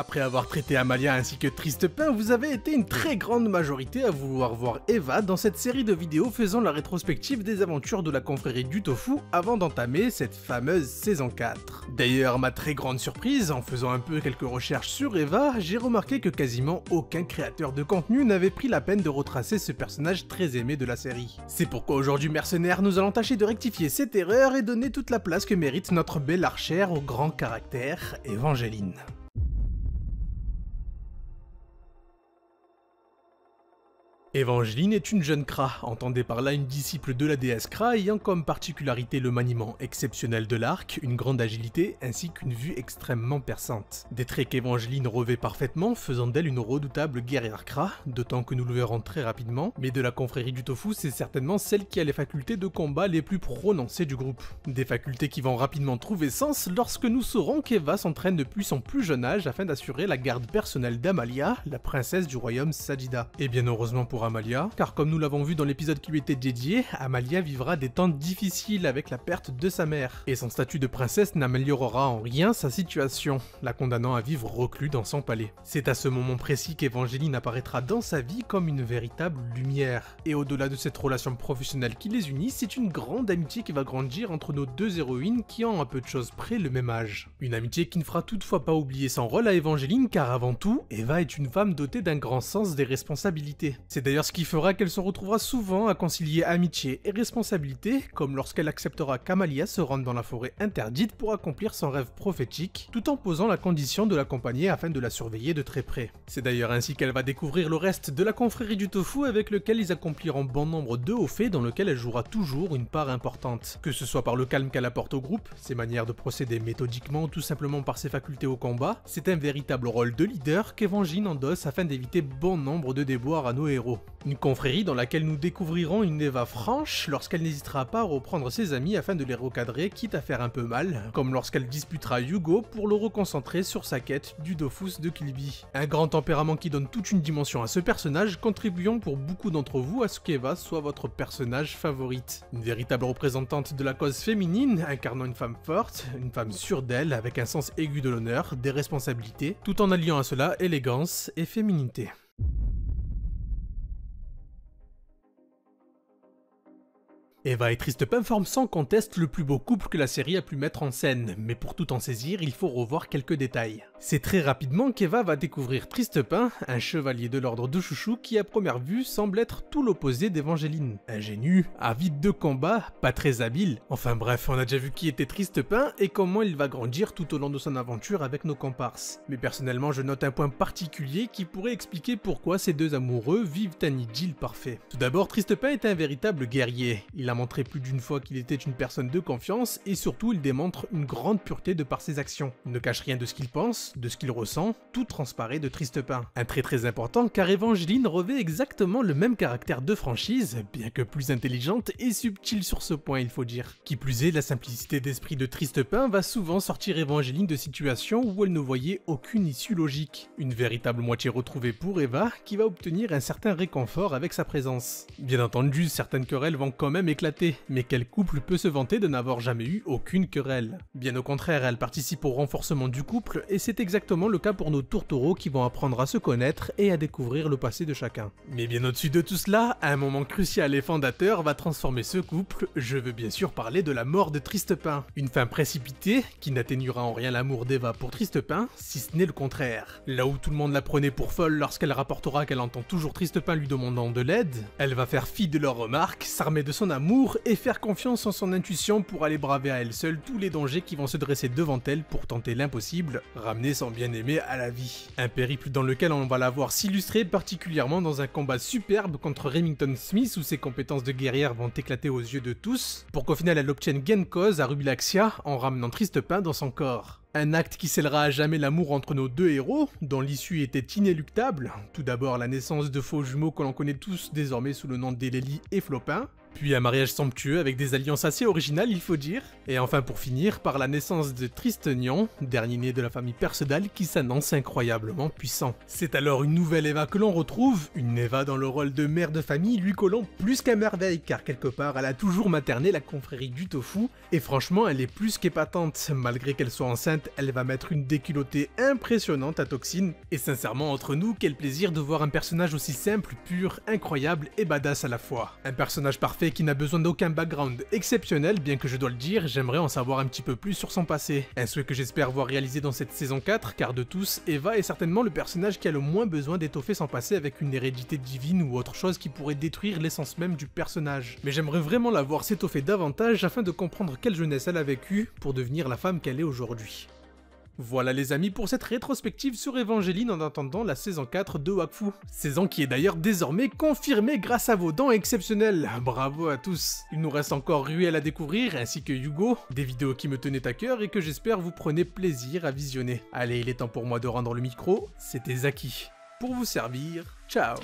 Après avoir traité Amalia ainsi que Tristepin, vous avez été une très grande majorité à vouloir voir Eva dans cette série de vidéos faisant la rétrospective des aventures de la confrérie du tofu avant d'entamer cette fameuse saison 4. D'ailleurs, ma très grande surprise, en faisant un peu quelques recherches sur Eva, j'ai remarqué que quasiment aucun créateur de contenu n'avait pris la peine de retracer ce personnage très aimé de la série. C'est pourquoi aujourd'hui mercenaires, nous allons tâcher de rectifier cette erreur et donner toute la place que mérite notre belle archère au grand caractère, Évangéline. Évangeline est une jeune Kra, entendez par là une disciple de la déesse Kra ayant comme particularité le maniement exceptionnel de l'arc, une grande agilité ainsi qu'une vue extrêmement perçante. Des traits qu'Évangeline revêt parfaitement, faisant d'elle une redoutable guerrière Kra, d'autant que nous le verrons très rapidement, mais de la confrérie du tofu c'est certainement celle qui a les facultés de combat les plus prononcées du groupe. Des facultés qui vont rapidement trouver sens lorsque nous saurons qu'Eva s'entraîne depuis son plus jeune âge afin d'assurer la garde personnelle d'Amalia, la princesse du royaume Sajida. Et bien heureusement pour Amalia, car comme nous l'avons vu dans l'épisode qui lui était dédié, Amalia vivra des temps difficiles avec la perte de sa mère, et son statut de princesse n'améliorera en rien sa situation, la condamnant à vivre reclus dans son palais. C'est à ce moment précis qu'Évangéline apparaîtra dans sa vie comme une véritable lumière, et au-delà de cette relation professionnelle qui les unit, c'est une grande amitié qui va grandir entre nos deux héroïnes qui ont à peu de choses près le même âge. Une amitié qui ne fera toutefois pas oublier son rôle à Évangéline, car avant tout, Eva est une femme dotée d'un grand sens des responsabilités. D'ailleurs ce qui fera qu'elle se retrouvera souvent à concilier amitié et responsabilité, comme lorsqu'elle acceptera qu'Amalia se rende dans la forêt interdite pour accomplir son rêve prophétique, tout en posant la condition de l'accompagner afin de la surveiller de très près. C'est d'ailleurs ainsi qu'elle va découvrir le reste de la confrérie du tofu avec lequel ils accompliront bon nombre de hauts faits dans lequel elle jouera toujours une part importante. Que ce soit par le calme qu'elle apporte au groupe, ses manières de procéder méthodiquement ou tout simplement par ses facultés au combat, c'est un véritable rôle de leader qu'Evangine endosse afin d'éviter bon nombre de déboires à nos héros. Une confrérie dans laquelle nous découvrirons une Eva franche lorsqu'elle n'hésitera pas à reprendre ses amis afin de les recadrer quitte à faire un peu mal, comme lorsqu'elle disputera Hugo pour le reconcentrer sur sa quête du Dofus de Kilby. Un grand tempérament qui donne toute une dimension à ce personnage, contribuant pour beaucoup d'entre vous à ce qu'Eva soit votre personnage favorite. Une véritable représentante de la cause féminine, incarnant une femme forte, une femme sûre d'elle, avec un sens aigu de l'honneur, des responsabilités, tout en alliant à cela élégance et féminité. Eva et Tristepin forment sans conteste le plus beau couple que la série a pu mettre en scène, mais pour tout en saisir, il faut revoir quelques détails. C'est très rapidement qu'Eva va découvrir Tristepin, un chevalier de l'ordre de Chouchou qui à première vue semble être tout l'opposé d'Évangéline. Ingénu, avide de combat, pas très habile, enfin bref, on a déjà vu qui était Tristepin et comment il va grandir tout au long de son aventure avec nos comparses. Mais personnellement, je note un point particulier qui pourrait expliquer pourquoi ces deux amoureux vivent un idylle parfait. Tout d'abord, Tristepin est un véritable guerrier. Il a montré plus d'une fois qu'il était une personne de confiance et surtout il démontre une grande pureté de par ses actions. Il ne cache rien de ce qu'il pense, de ce qu'il ressent, tout transparaît de Tristepin. Un trait très important car Evangeline revêt exactement le même caractère de franchise, bien que plus intelligente et subtile sur ce point il faut dire. Qui plus est, la simplicité d'esprit de Tristepin va souvent sortir Evangeline de situations où elle ne voyait aucune issue logique. Une véritable moitié retrouvée pour Eva qui va obtenir un certain réconfort avec sa présence. Bien entendu, certaines querelles vont quand même éclater, mais quel couple peut se vanter de n'avoir jamais eu aucune querelle? Bien au contraire, elle participe au renforcement du couple, et c'est exactement le cas pour nos tourtereaux qui vont apprendre à se connaître et à découvrir le passé de chacun. Mais bien au-dessus de tout cela, un moment crucial et fondateur va transformer ce couple, je veux bien sûr parler de la mort de Tristepin. Une fin précipitée, qui n'atténuera en rien l'amour d'Eva pour Tristepin, si ce n'est le contraire. Là où tout le monde la prenait pour folle lorsqu'elle rapportera qu'elle entend toujours Tristepin lui demandant de l'aide, elle va faire fi de leurs remarques, s'armer de son amour et faire confiance en son intuition pour aller braver à elle seule tous les dangers qui vont se dresser devant elle pour tenter l'impossible, ramener son bien-aimé à la vie. Un périple dans lequel on va la voir s'illustrer particulièrement dans un combat superbe contre Remington Smith où ses compétences de guerrière vont éclater aux yeux de tous, pour qu'au final elle obtienne gain cause à Rubilaxia en ramenant Tristepin dans son corps. Un acte qui scellera à jamais l'amour entre nos deux héros, dont l'issue était inéluctable. Tout d'abord la naissance de faux jumeaux que l'on connaît tous désormais sous le nom d'Eleli et Flopin, Puis un mariage somptueux avec des alliances assez originales, il faut dire. Et enfin pour finir, par la naissance de Tristenion, dernier né de la famille Percedal qui s'annonce incroyablement puissant. C'est alors une nouvelle Eva que l'on retrouve, une Eva dans le rôle de mère de famille lui collant plus qu'à merveille, car quelque part elle a toujours materné la confrérie du tofu, et franchement elle est plus qu'épatante, malgré qu'elle soit enceinte, elle va mettre une déculottée impressionnante à Toxine, et sincèrement entre nous, quel plaisir de voir un personnage aussi simple, pur, incroyable et badass à la fois. Un personnage qui n'a besoin d'aucun background exceptionnel, bien que je dois le dire, j'aimerais en savoir un petit peu plus sur son passé. Un souhait que j'espère voir réalisé dans cette saison 4, car de tous, Eva est certainement le personnage qui a le moins besoin d'étoffer son passé avec une hérédité divine ou autre chose qui pourrait détruire l'essence même du personnage. Mais j'aimerais vraiment la voir s'étoffer davantage afin de comprendre quelle jeunesse elle a vécue pour devenir la femme qu'elle est aujourd'hui. Voilà les amis pour cette rétrospective sur Evangeline en attendant la saison 4 de Wakfu. Saison qui est d'ailleurs désormais confirmée grâce à vos dents exceptionnelles. Bravo à tous. Il nous reste encore Ruel à découvrir ainsi que Hugo, des vidéos qui me tenaient à cœur et que j'espère vous prenez plaisir à visionner. Allez, il est temps pour moi de rendre le micro. C'était Zaki. Pour vous servir, ciao